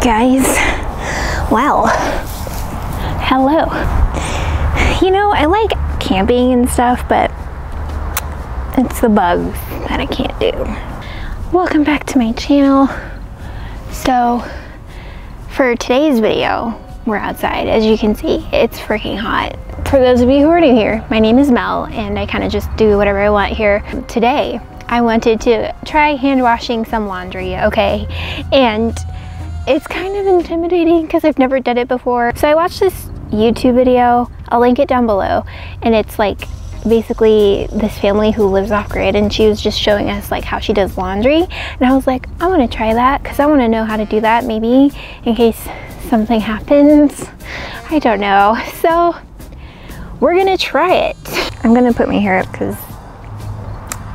guys. Well, hello. You know, I like camping and stuff, but it's the bugs that I can't do. Welcome back to my channel. So, for today's video, we're outside. As you can see, it's freaking hot. For those of you who are new here, my name is Mel, and I kind of just do whatever I want here. Today, I wanted to try hand washing some laundry, okay? And it's kind of intimidating because I've never done it before. So I watched this YouTube video, I'll link it down below, and it's like basically this family who lives off grid and she was just showing us like how she does laundry. And I was like I want to try that because I want to know how to do that maybe in case something happens. I don't know. So we're gonna try it. I'm gonna put my hair up because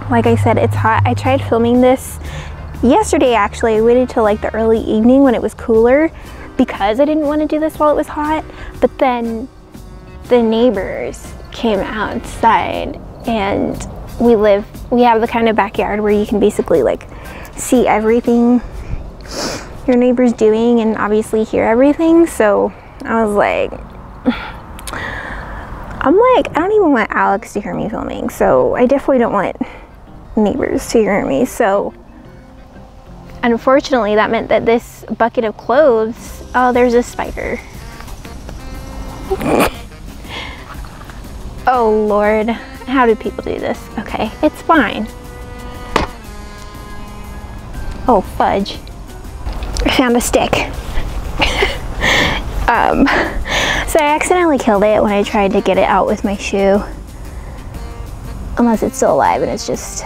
like I said it's hot. I tried filming this yesterday actually I waited till like the early evening when it was cooler because I didn't want to do this while it was hot but then the neighbors came outside and we live we have the kind of backyard where you can basically like see everything your neighbor's doing and obviously hear everything. So I was like I'm like I don't even want Alex to hear me filming. So I definitely don't want neighbors to hear me. So Unfortunately, that meant that this bucket of clothes, oh, there's a spider. oh Lord, how do people do this? Okay, it's fine. Oh, fudge. I found a stick. um, so I accidentally killed it when I tried to get it out with my shoe. Unless it's still alive and it's just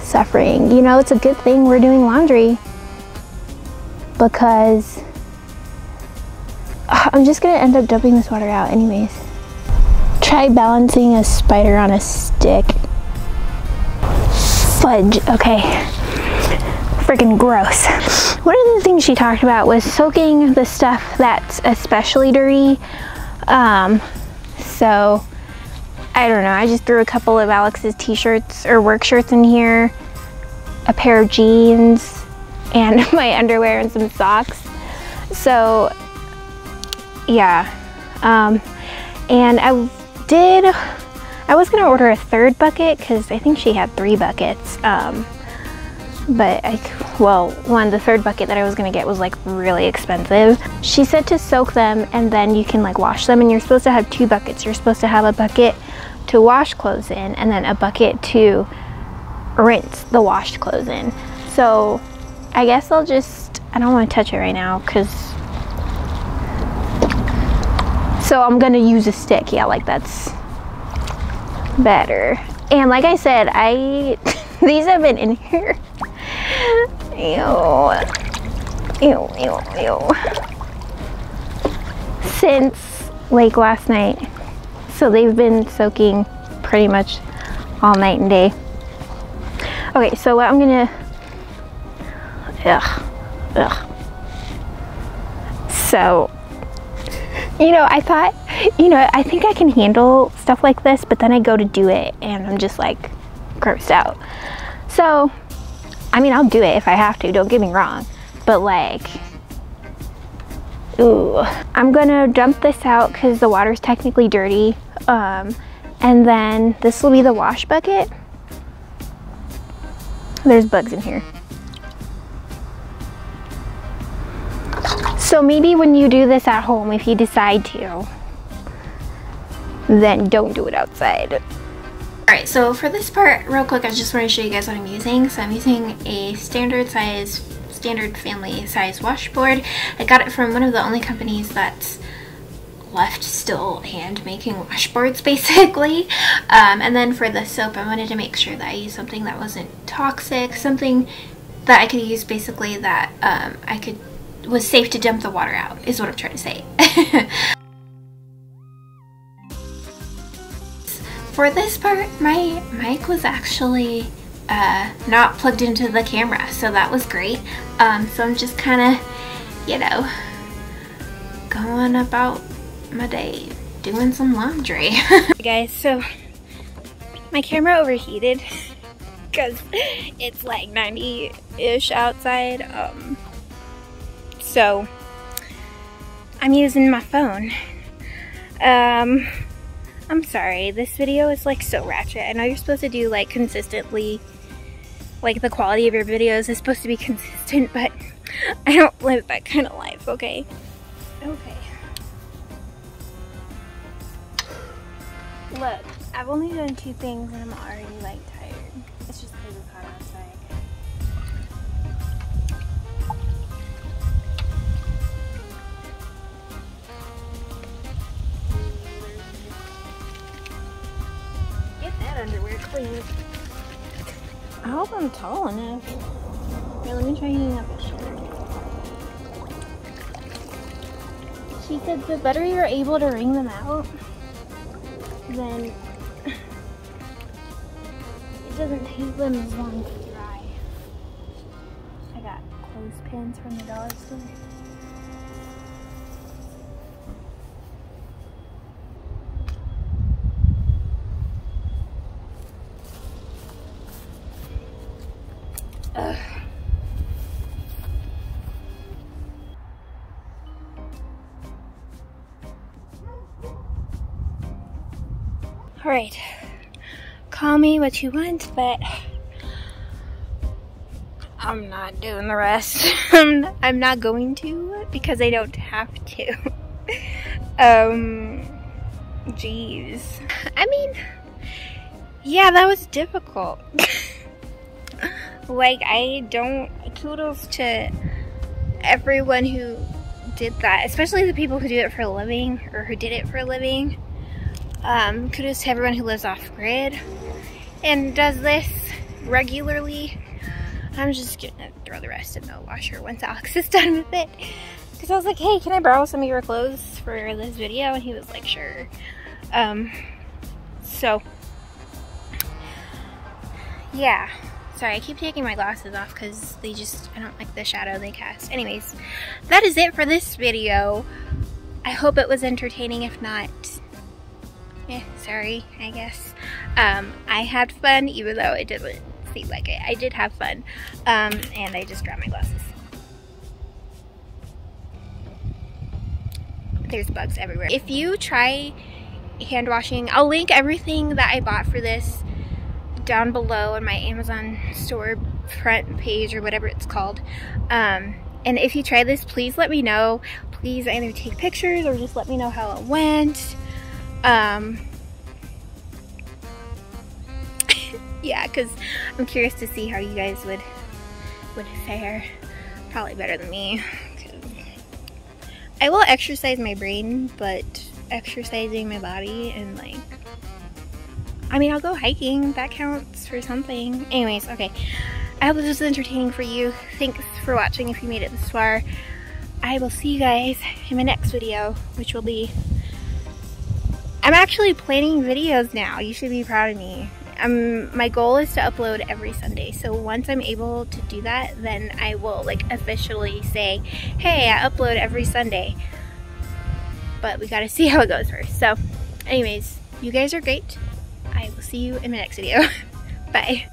suffering. You know, it's a good thing we're doing laundry because I'm just gonna end up dumping this water out anyways. Try balancing a spider on a stick. Fudge, okay. Freaking gross. One of the things she talked about was soaking the stuff that's especially dirty. Um, so, I don't know, I just threw a couple of Alex's t-shirts or work shirts in here, a pair of jeans, and my underwear and some socks. So yeah, um, and I did, I was gonna order a third bucket because I think she had three buckets. Um, but I, well, one, the third bucket that I was gonna get was like really expensive. She said to soak them and then you can like wash them and you're supposed to have two buckets. You're supposed to have a bucket to wash clothes in and then a bucket to rinse the washed clothes in. So I guess I'll just, I don't want to touch it right now because, so I'm going to use a stick. Yeah, like that's better. And like I said, I, these have been in here. Ew. Ew, ew, ew. Since like last night. So they've been soaking pretty much all night and day. Okay, so what I'm gonna ugh, ugh. So, you know, I thought, you know, I think I can handle stuff like this, but then I go to do it and I'm just like grossed out. So, I mean, I'll do it if I have to, don't get me wrong, but like, ooh. I'm gonna dump this out because the water's technically dirty. Um, and then this will be the wash bucket. There's bugs in here. So maybe when you do this at home, if you decide to, then don't do it outside. Alright, so for this part, real quick, I just want to show you guys what I'm using. So I'm using a standard size, standard family size washboard. I got it from one of the only companies that's left still hand making washboards basically um, and then for the soap I wanted to make sure that I used something that wasn't toxic something that I could use basically that um, I could was safe to dump the water out, is what I'm trying to say. For this part, my mic was actually uh, not plugged into the camera, so that was great. Um, so I'm just kind of, you know, going about my day, doing some laundry. hey guys, so my camera overheated because it's like 90-ish outside. Um, so I'm using my phone. Um, I'm sorry, this video is like so ratchet. I know you're supposed to do like consistently, like the quality of your videos is supposed to be consistent, but I don't live that kind of life, okay? Okay. Look, I've only done two things and I'm already like hope I'm tall enough. Here, let me try a shirt. She said the better you're able to wring them out, then it doesn't take them as long to dry. I got clothespins from the dollar store. All right, call me what you want, but I'm not doing the rest. I'm, I'm not going to because I don't have to. um, jeez. I mean, yeah, that was difficult. like, I don't, kudos to everyone who did that, especially the people who do it for a living or who did it for a living. Um, kudos to everyone who lives off grid and does this regularly. I'm just gonna throw the rest in the washer once Alex is done with it. Because I was like, hey, can I borrow some of your clothes for this video? And he was like, sure. Um, so, yeah. Sorry, I keep taking my glasses off because they just, I don't like the shadow they cast. Anyways, that is it for this video. I hope it was entertaining. If not, eh, sorry, I guess. Um, I had fun, even though it didn't seem like it. I did have fun. Um, and I just dropped my glasses. There's bugs everywhere. If you try hand washing, I'll link everything that I bought for this down below on my Amazon store front page or whatever it's called. Um, and if you try this, please let me know. Please either take pictures or just let me know how it went. Um, yeah, because I'm curious to see how you guys would would fare. Probably better than me. I will exercise my brain, but exercising my body and like I mean, I'll go hiking. That counts for something. Anyways, okay. I hope this was entertaining for you. Thanks for watching if you made it this far. I will see you guys in my next video, which will be... I'm actually planning videos now. You should be proud of me. Um, my goal is to upload every Sunday. So once I'm able to do that, then I will like officially say, hey, I upload every Sunday. But we gotta see how it goes first. So anyways, you guys are great. I will see you in my next video. Bye.